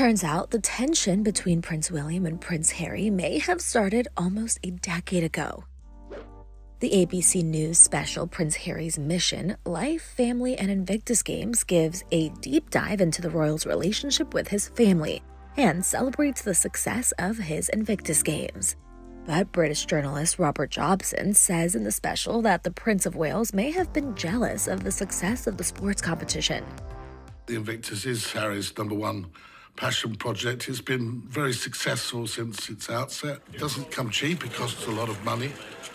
Turns out the tension between Prince William and Prince Harry may have started almost a decade ago. The ABC News special Prince Harry's Mission, Life, Family, and Invictus Games gives a deep dive into the royal's relationship with his family and celebrates the success of his Invictus Games. But British journalist Robert Jobson says in the special that the Prince of Wales may have been jealous of the success of the sports competition. The Invictus is Harry's number one passion project. It's been very successful since its outset. It doesn't come cheap, it costs a lot of money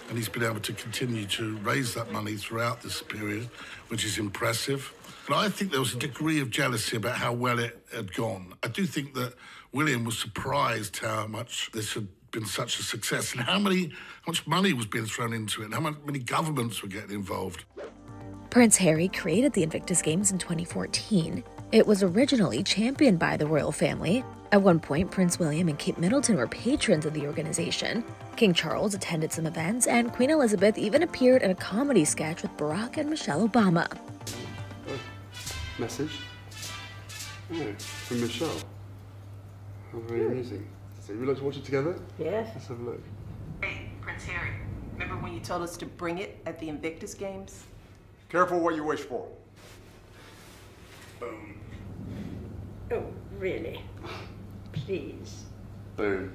and he's been able to continue to raise that money throughout this period, which is impressive. But I think there was a degree of jealousy about how well it had gone. I do think that William was surprised how much this had been such a success and how many how much money was being thrown into it and how many governments were getting involved. Prince Harry created the Invictus Games in 2014. It was originally championed by the royal family. At one point, Prince William and Kate Middleton were patrons of the organization. King Charles attended some events, and Queen Elizabeth even appeared in a comedy sketch with Barack and Michelle Obama. Oh, message? Oh, from Michelle. How very mm. amusing. So we like to watch it together? Yes. Let's have a look. Hey, Prince Harry. Remember when you told us to bring it at the Invictus Games? Careful what you wish for. Boom. Oh, really? Please. Boom.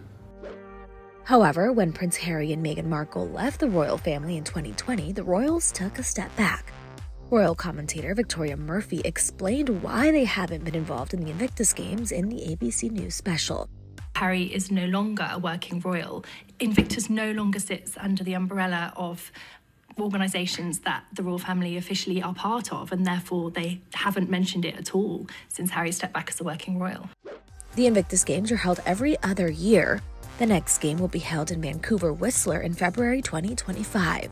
However, when Prince Harry and Meghan Markle left the royal family in 2020, the royals took a step back. Royal commentator Victoria Murphy explained why they haven't been involved in the Invictus Games in the ABC News special. Harry is no longer a working royal. Invictus no longer sits under the umbrella of organisations that the royal family officially are part of, and therefore they haven't mentioned it at all since Harry stepped back as a working royal. The Invictus Games are held every other year, the next game will be held in Vancouver Whistler in February 2025.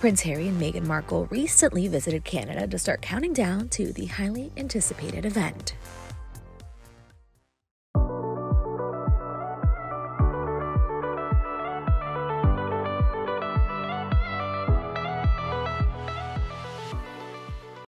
Prince Harry and Meghan Markle recently visited Canada to start counting down to the highly anticipated event.